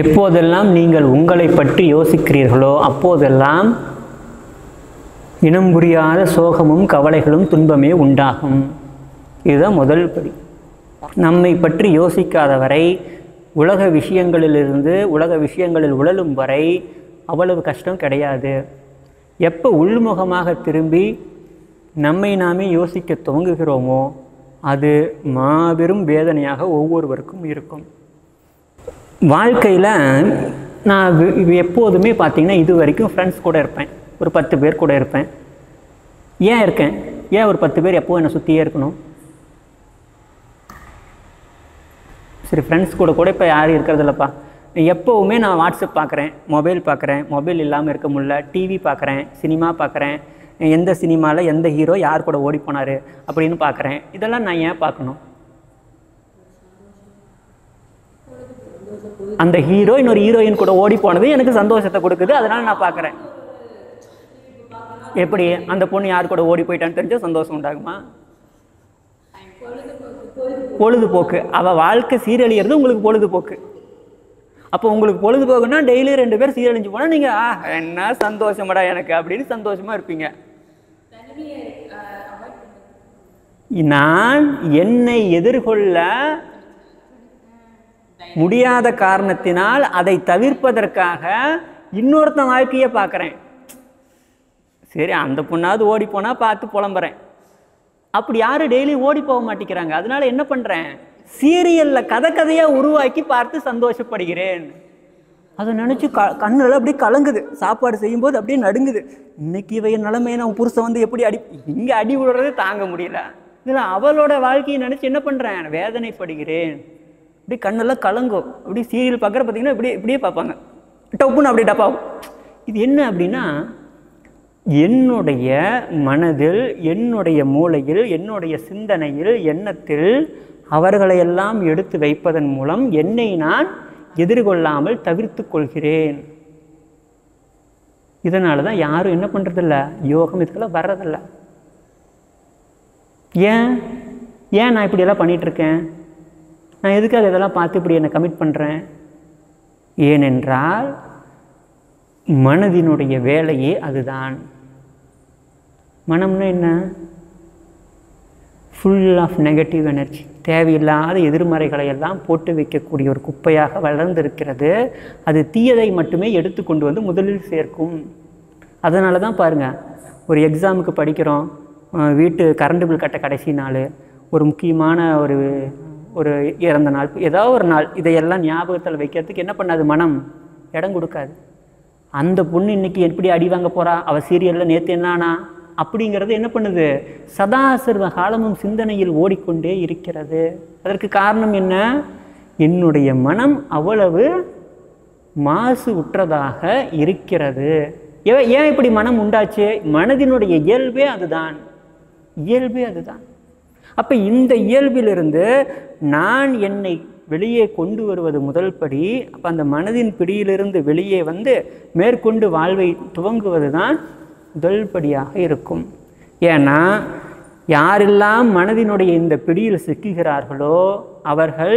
எப்போதெல்லாம் நீங்கள் உங்களை பற்றி யோசிக்கிறீர்களோ அப்போதெல்லாம் இனம் புரியாத சோகமும் கவலைகளும் துன்பமே உண்டாகும். இதுதான் முதல் படி. நம்மை பற்றி யோசிக்காத வரை உலக விஷயங்களிலிருந்து உலக விஷயங்களில் உழலும் வரை அவ்வளவு கஷ்டம் கிடையாது. எப்போ உள்முகமாக திரும்பி நம்மை நாமே யோசிக்க துவங்குகிறோமோ அது மாபெரும் வேதனையாக ஒவ்வொருவருக்கும் இருக்கும். வாழ்க்கையில் நான் எப்போதுமே பார்த்தீங்கன்னா இது வரைக்கும் ஃப்ரெண்ட்ஸ் கூட இருப்பேன். ஒரு பத்து பேர் கூட இருப்பேன். ஏன் இருக்கேன்? ஏன் ஒரு பத்து பேர் எப்போது என்னை சுற்றியே இருக்கணும்? சரி ஃப்ரெண்ட்ஸ் கூட கூட இப்போ யாரும் இருக்கிறதில்லப்பா எப்போவுமே நான் வாட்ஸ்அப் பார்க்குறேன் மொபைல் பார்க்குறேன் மொபைல் இல்லாமல் இருக்க முடில டிவி பார்க்குறேன் சினிமா பார்க்குறேன் எந்த சினிமாவில் எந்த ஹீரோ யார் கூட ஓடி போனார் அப்படின்னு பார்க்குறேன் இதெல்லாம் நான் ஏன் பார்க்கணும் அந்த ஹீரோ இன்னொரு ஹீரோயின் கூட ஓடி போனது எனக்கு சந்தோஷத்தை கொடுக்குது. அதனால நான் பார்க்குறேன். எப்படி அந்த பொண்ணு யார் கூட ஓடி போயிட்டான்னு தெரிஞ்சால் சந்தோஷம் உண்டாகுமா? பொழுதுபோக்கு. அவள் வாழ்க்கை சீரழியிறது உங்களுக்கு பொழுதுபோக்கு. அப்போ உங்களுக்கு பொழுதுபோக்குன்னா டெய்லி ரெண்டு பேர் சீரழிஞ்சு போனால் நீங்கள் ஆ என்ன சந்தோஷமடா எனக்கு? அப்படின்னு சந்தோஷமாக இருப்பீங்க. நான் என்னை எதிர்கொள்ள முடியாத காரணத்தினால் அதை தவிர்ப்பதற்காக இன்னொருத்தன் வாழ்க்கையை பார்க்குறேன். சரி அந்த பொண்ணாவது ஓடி போனால் பார்த்து புலம்புறேன். அப்படி யாரும் டெய்லி ஓடி போக மாட்டேங்கிறாங்க? அதனால என்ன பண்ணுறேன் சீரியலில் கதை கதையாக உருவாக்கி பார்த்து சந்தோஷப்படுகிறேன். அதை நினச்சி க கண்ணில் அப்படியே கலங்குது. சாப்பாடு செய்யும்போது அப்படியே நடுங்குது. இன்னைக்கு இவைய நிலமையை நிலைமையை நான் புருஷன் வந்து எப்படி அடி இங்கே அடி விடுறது தாங்க முடியல. இதில் அவளோட வாழ்க்கையை நினச்சி என்ன பண்ணுறேன் வேதனைப்படுகிறேன். இப்படி கண்ணெல்லாம் கலங்கும். இப்படி சீரியல் பார்க்குற பார்த்தீங்கன்னா இப்படியே இப்படியே பார்ப்பாங்க. டப்புன்னு அப்படியே டப்பாவும் இது என்ன அப்படின்னா என்னுடைய மனதில் என்னுடைய மூளையில் என்னுடைய சிந்தனையில் எண்ணத்தில் அவர்களையெல்லாம் எடுத்து வைப்பதன் மூலம் என்னை நான் எதிர்கொள்ளாமல் தவிர்த்து கொள்கிறேன். இதனால தான் யாரும் என்ன பண்ணுறதில்ல யோகம் இதுக்கெல்லாம் வர்றதில்ல. ஏன்? ஏன் நான் இப்படியெல்லாம் பண்ணிகிட்ருக்கேன் நான் எதுக்காக இதெல்லாம் பார்த்து இப்படி என்னை கமிட் பண்ணுறேன் ஏனென்றால் மனதினுடைய வேலையே அதுதான். மனம்னா என்ன? ஃபுல் ஆஃப் நெகட்டிவ் எனர்ஜி தேவையில்லாத எதிர்மறைகளை எல்லாம் போட்டு வைக்கக்கூடிய ஒரு குப்பையாக வளர்ந்திருக்கிறது. அது தீயதை மட்டுமே எடுத்து கொண்டு வந்து முதலில் சேர்க்கும். அதனால தான் பாருங்கள் ஒரு எக்ஸாமுக்கு படிக்கிறோம். வீட்டு கரண்ட் பில் கட்ட கடைசி நாள். ஒரு முக்கியமான ஒரு ஒரு இறந்த நாள் ஏதாவது ஒரு நாள் இதையெல்லாம் ஞாபகத்தில் வைக்கிறதுக்கு என்ன பண்ணாது? மனம் இடம் கொடுக்காது. அந்த பொண்ணு இன்னைக்கு எப்படி அடி வாங்க போகிறா அவள் சீரியலில் நேற்று என்னானா அப்படிங்கிறது என்ன பண்ணுது? சதா சர்வ காலமும் சிந்தனையில் ஓடிக்கொண்டே இருக்கிறது. அதற்கு காரணம் என்ன? என்னுடைய மனம் அவ்வளவு மாசு உற்றதாக இருக்கிறது. ஏன் இப்படி மனம் உண்டாச்சு? மனதினுடைய இயல்பே அதுதான். இயல்பே அதுதான். அப்போ இந்த இயல்பிலிருந்து நான் என்னை வெளியே கொண்டு வருவது முதல் படி அப்போ அந்த மனதின் பிடியிலிருந்து வெளியே வந்து மேற்கொண்டு வாழ்வை துவங்குவது தான் முதல் படியாக இருக்கும். ஏன்னா யாரெல்லாம் மனதினுடைய இந்த பிடியில் சிக்குகிறார்களோ அவர்கள்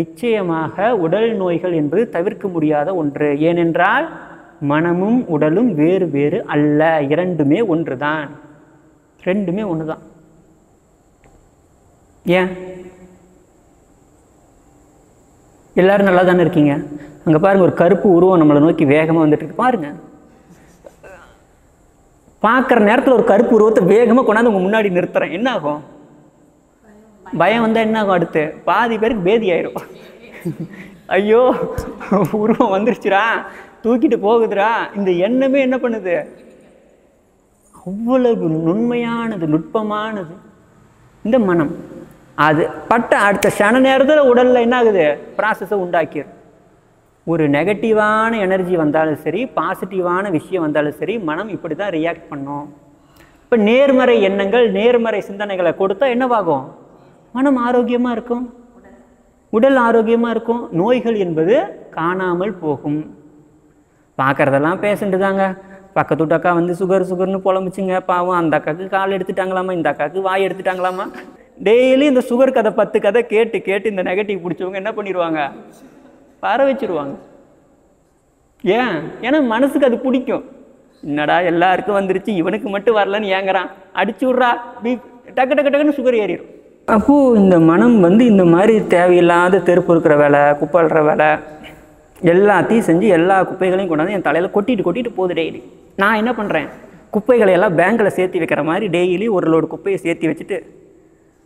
நிச்சயமாக உடல் நோய்கள் என்பது தவிர்க்க முடியாத ஒன்று. ஏனென்றால் மனமும் உடலும் வேறு வேறு அல்ல. இரண்டுமே ஒன்றுதான். ரெண்டுமே ஒன்று தான் ஏன்? எல்லாரும் நல்லா தானே இருக்கீங்க? அங்கே பாருங்க ஒரு கருப்பு உருவம் நம்மளை நோக்கி வேகமாக வந்துட்டு இருக்கு. பாருங்க. பார்க்குற நேரத்தில் ஒரு கருப்பு உருவத்தை வேகமாக கொண்டாந்து உங்க முன்னாடி நிறுத்துறேன். என்ன ஆகும்? பயம் வந்தால் என்ன ஆகும் அடுத்து? பாதி பேருக்கு பேதி ஆயிரும். ஐயோ உருவம் வந்துருச்சுடா. தூக்கிட்டு போகுதுடா. இந்த எண்ணமே என்ன பண்ணுது? அவ்வளவு நுண்மையானது நுட்பமானது. இந்த மனம். அது பட்ட அடுத்த சன நேரத்தில் உடலில் என்ன ஆகுது ப்ராசஸை உண்டாக்கிடும் ஒரு நெகட்டிவான எனர்ஜி வந்தாலும் சரி பாசிட்டிவான விஷயம் வந்தாலும் சரி மனம் இப்படி தான் ரியாக்ட் பண்ணும். இப்போ நேர்மறை எண்ணங்கள் நேர்மறை சிந்தனைகளை கொடுத்தா என்னவாகும்? மனம் ஆரோக்கியமாக இருக்கும். உடல் ஆரோக்கியமாக இருக்கும். நோய்கள் என்பது காணாமல் போகும். பார்க்குறதெல்லாம் பேஷண்ட்டு தாங்க. பக்கத்து வீட்டு அக்கா வந்து சுகர் சுகர்னு புலம்புச்சுங்க. பாவம் அந்த அக்காவுக்கு கால் எடுத்துட்டாங்களாமா? இந்த அக்காவுக்கு வாய் எடுத்துட்டாங்களாமா? டெய்லி இந்த சுகர் கதை பத்து கதை கேட்டு கேட்டு இந்த நெகட்டிவ் பிடிச்சவங்க என்ன பண்ணிடுவாங்க பர வச்சிருவாங்க. ஏன்? ஏன்னா மனசுக்கு அது பிடிக்கும். என்னடா எல்லாருக்கும் வந்துருச்சு இவனுக்கு மட்டும் வரலன்னு ஏங்குறான். அடிச்சு விட்றா பீ டக்கு டக்கு டக்குன்னு சுகர் ஏறிடும் அப்போது இந்த மனம் வந்து இந்த மாதிரி தேவையில்லாத தெருப்பு இருக்கிற வேலை குப்பை வேலை எல்லாத்தையும் செஞ்சு எல்லா குப்பைகளையும் கொண்டாந்து என் தலையில் கொட்டிட்டு கொட்டிட்டு போகுது டெய்லி நான் என்ன பண்ணுறேன் குப்பைகளை எல்லாம் பேங்க்கில் சேர்த்து வைக்கிற மாதிரி டெய்லி ஒரு லோடு குப்பையை சேர்த்து வச்சுட்டு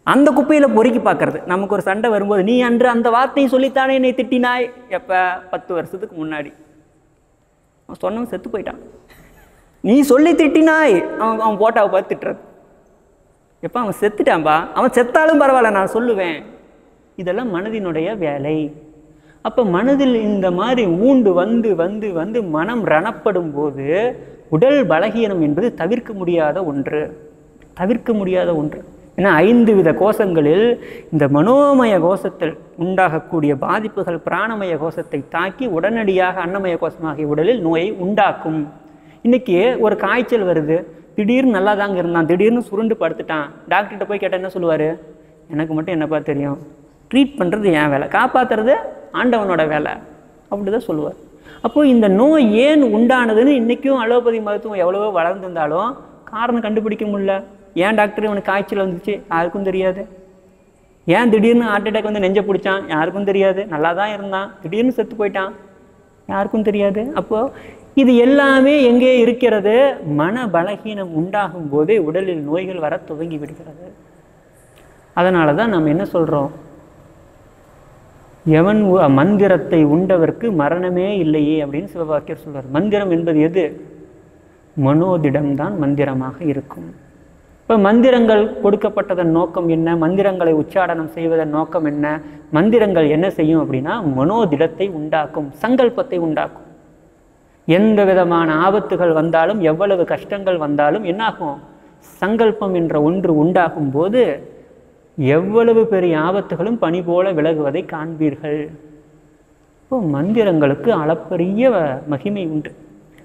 அந்த குப்பையில் பொறுக்கி பார்க்குறது. நமக்கு ஒரு சண்டை வரும்போது நீ அன்று அந்த வார்த்தையை சொல்லித்தானே என்னை திட்டினாய்? எப்போ? பத்து வருஷத்துக்கு முன்னாடி. அவன் சொன்னவன் செத்து போயிட்டான். நீ சொல்லி திட்டினாய். அவன் அவன் போட்டாவை பார்த்து திட்டுறது. எப்போ? அவன் செத்துட்டான்பா. அவன் செத்தாலும் பரவாயில்ல நான் சொல்லுவேன். இதெல்லாம் மனதினுடைய வேலை. அப்போ மனதில் இந்த மாதிரி ஊண்டு வந்து வந்து வந்து மனம் ரணப்படும் போது உடல் பலகீனம் என்பது தவிர்க்க முடியாத ஒன்று. தவிர்க்க முடியாத ஒன்று. ஏன்னா ஐந்து வித கோஷங்களில் இந்த மனோமய கோஷத்தில் உண்டாகக்கூடிய பாதிப்புகள் பிராணமய கோஷத்தை தாக்கி உடனடியாக அன்னமய கோஷமாகிய உடலில் நோயை உண்டாக்கும். இன்னைக்கு ஒரு காய்ச்சல் வருது. திடீர்னு நல்லா தாங்க இருந்தான். திடீர்னு சுருண்டு படுத்துட்டான். டாக்டர்கிட்ட போய் கேட்டால் என்ன சொல்லுவார்? எனக்கு மட்டும் என்னப்பா தெரியும்? ட்ரீட் பண்ணுறது என் வேலை. காப்பாற்றுறது ஆண்டவனோட வேலை. அப்படி தான் சொல்லுவார். அப்போது இந்த நோய் ஏன் உண்டானதுன்னு இன்றைக்கும் அலோபதி மருத்துவம் எவ்வளவோ வளர்ந்துருந்தாலும் காரணம் கண்டுபிடிக்க முடியல. ஏன் டாக்டர் இவனுக்கு காய்ச்சல் வந்துச்சு? யாருக்கும் தெரியாது. ஏன் திடீர்னு ஹார்ட் அட்டாக் வந்து நெஞ்ச பிடிச்சான்? யாருக்கும் தெரியாது. நல்லா தான் இருந்தான். திடீர்னு செத்து போயிட்டான். யாருக்கும் தெரியாது. அப்போது இது எல்லாமே எங்கே இருக்கிறது? மன பலகீனம் உண்டாகும் போதே உடலில் நோய்கள் வர துவங்கி விடுகிறது. அதனால தான் நம்ம என்ன சொல்கிறோம் எவன் உ- மந்திரத்தை உண்டவர்க்கு மரணமே இல்லையே அப்படின்னு சிவபாக்கியர் சொல்வார் மந்திரம் என்பது எது? மனோதிடம்தான் மந்திரமாக இருக்கும். இப்போ மந்திரங்கள் கொடுக்கப்பட்டதன் நோக்கம் என்ன? மந்திரங்களை உச்சாடனம் செய்வதன் நோக்கம் என்ன? மந்திரங்கள் என்ன செய்யும் அப்படின்னா மனோதிடத்தை உண்டாக்கும் சங்கல்பத்தை உண்டாக்கும். எந்த விதமான ஆபத்துகள் வந்தாலும் எவ்வளவு கஷ்டங்கள் வந்தாலும் என்னாகும்? சங்கல்பம் என்ற ஒன்று உண்டாகும் போது எவ்வளவு பெரிய ஆபத்துகளும் பனி போல விலகுவதை காண்பீர்கள். இப்போ மந்திரங்களுக்கு அளப்பரிய மகிமை உண்டு.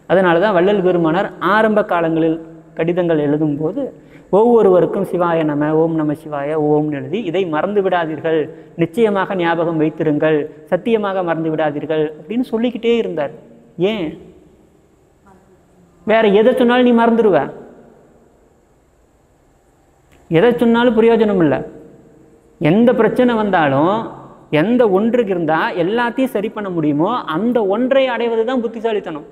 அதனால தான் வள்ளல் பெருமானார் ஆரம்ப காலங்களில் கடிதங்கள் எழுதும்போது ஒவ்வொருவருக்கும் சிவாய நம ஓம் நம சிவாய ஓம்னு எழுதி இதை மறந்து விடாதீர்கள். நிச்சயமாக ஞாபகம் வைத்திருங்கள். சத்தியமாக மறந்து விடாதீர்கள் அப்படின்னு சொல்லிக்கிட்டே இருந்தார். ஏன்? வேற எதை சொன்னாலும் நீ மறந்துடுவ எதை சொன்னாலும் பிரயோஜனம் இல்லை. எந்த பிரச்சனை வந்தாலும் எந்த ஒன்றுக்கு இருந்தால் எல்லாத்தையும் சரி பண்ண முடியுமோ அந்த ஒன்றை அடைவது தான் புத்திசாலித்தனம்.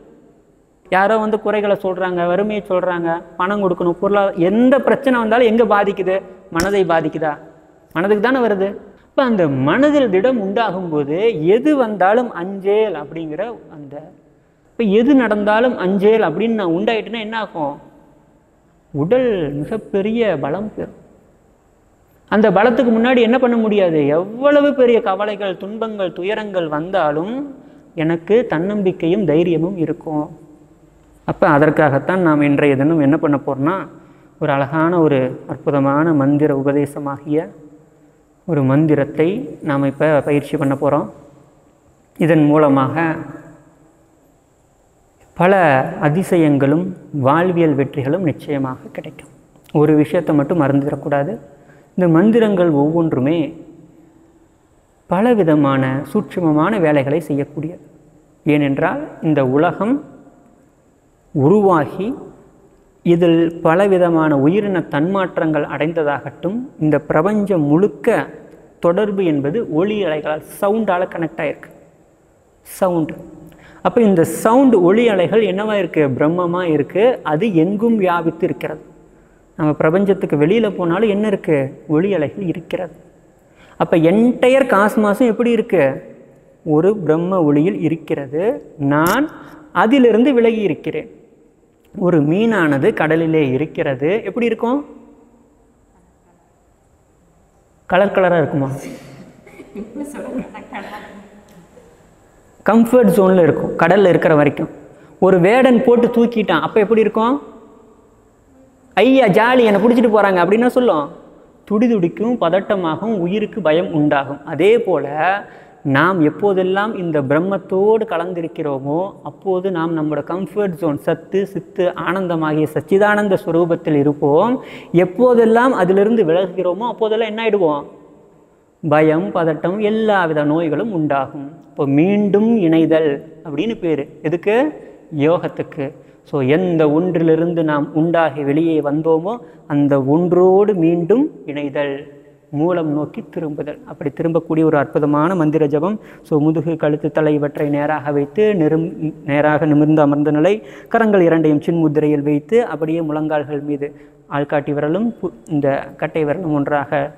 யாரோ வந்து குறைகளை சொல்கிறாங்க வறுமையை சொல்கிறாங்க பணம் கொடுக்கணும் பொருளாதார எந்த பிரச்சனை வந்தாலும் எங்கே பாதிக்குது? மனதை பாதிக்குதா? மனதுக்கு தானே வருது. இப்போ அந்த மனதில் திடம் உண்டாகும் போது எது வந்தாலும் அஞ்சேல் அப்படிங்கிற அந்த இப்போ எது நடந்தாலும் அஞ்சேல் அப்படின்னு நான் உண்டாயிட்டுன்னா என்ன ஆகும்? உடல் மிகப்பெரிய பலம் பெறும். அந்த பலத்துக்கு முன்னாடி என்ன பண்ண முடியாது? எவ்வளவு பெரிய கவலைகள் துன்பங்கள் துயரங்கள் வந்தாலும் எனக்கு தன்னம்பிக்கையும் தைரியமும் இருக்கும். அப்போ அதற்காகத்தான் நாம் இன்றைய தினம் என்ன பண்ண போறோம்னா ஒரு அழகான ஒரு அற்புதமான மந்திர உபதேசமாகிய ஒரு மந்திரத்தை நாம் இப்போ பயிற்சி பண்ண போகிறோம் இதன் மூலமாக பல அதிசயங்களும் வாழ்வியல் வெற்றிகளும் நிச்சயமாக கிடைக்கும். ஒரு விஷயத்தை மட்டும் மறந்துடக்கூடாது இந்த மந்திரங்கள் ஒவ்வொன்றுமே பலவிதமான சூட்சுமமான வேலைகளை செய்யக்கூடியது. ஏனென்றால் இந்த உலகம் உருவாகி இதில் பலவிதமான உயிரின தன்மாற்றங்கள் அடைந்ததாகட்டும் இந்த பிரபஞ்சம் முழுக்க தொடர்பு என்பது ஒளி அலைகளால் சவுண்டால் கனெக்ட் ஆகிருக்கு சவுண்டு அப்போ இந்த சவுண்டு ஒளி அலைகள் என்னவாக இருக்குது பிரம்மமாக இருக்குது அது எங்கும் வியாபித்து இருக்கிறது. நம்ம பிரபஞ்சத்துக்கு வெளியில் போனாலும் என்ன இருக்குது ஒளி அலைகள் இருக்கிறது. அப்போ என்டையர் காஸ்மாஸும் எப்படி இருக்குது ஒரு பிரம்ம ஒளியில் இருக்கிறது. நான் அதிலிருந்து விலகி இருக்கிறேன். ஒரு மீனானது கடலிலே இருக்கிறது. எப்படி இருக்கும்? கலர் கலராக இருக்குமா? கம்ஃபர்ட் ஜோனில் இருக்கும். கடலில் இருக்கிற வரைக்கும். ஒரு வேடன் போட்டு தூக்கிட்டான். அப்போ எப்படி இருக்கும்? ஐயா ஜாலி என்னை பிடிச்சிட்டு போகிறாங்க அப்படின்னா சொல்லும். துடிதுடிக்கும் பதட்டமாகவும் உயிருக்கு பயம் உண்டாகும். அதே போல் நாம் எப்போதெல்லாம் இந்த பிரம்மத்தோடு கலந்திருக்கிறோமோ அப்போது நாம் நம்மளோட கம்ஃபர்ட் ஜோன் சத்து சித்து ஆனந்தமாகிய சச்சிதானந்த ஸ்வரூபத்தில் இருப்போம். எப்போதெல்லாம் அதிலிருந்து விலகுகிறோமோ அப்போதெல்லாம் என்ன ஆயிடுவோம் பயம் பதட்டம் எல்லா வித நோய்களும் உண்டாகும். இப்போ மீண்டும் இணைதல் அப்படின்னு பேர். எதுக்கு? யோகத்துக்கு. ஸோ எந்த ஒன்றிலிருந்து நாம் உண்டாகி வெளியே வந்தோமோ அந்த ஒன்றோடு மீண்டும் இணைதல். மூலம் நோக்கி திரும்புதல். அப்படி திரும்பக்கூடிய ஒரு அற்புதமான மந்திர ஜபம். ஸோ முதுகு கழுத்து தலை இவற்றை நேராக வைத்து நெரும் நேராக நிமிர்ந்து அமர்ந்த நிலை கரங்கள் இரண்டையும் சின்முத்திரையில் வைத்து அப்படியே முழங்கால்கள் மீது ஆள்காட்டி விரலும் பு- இந்த கட்டை விரலும் ஒன்றாக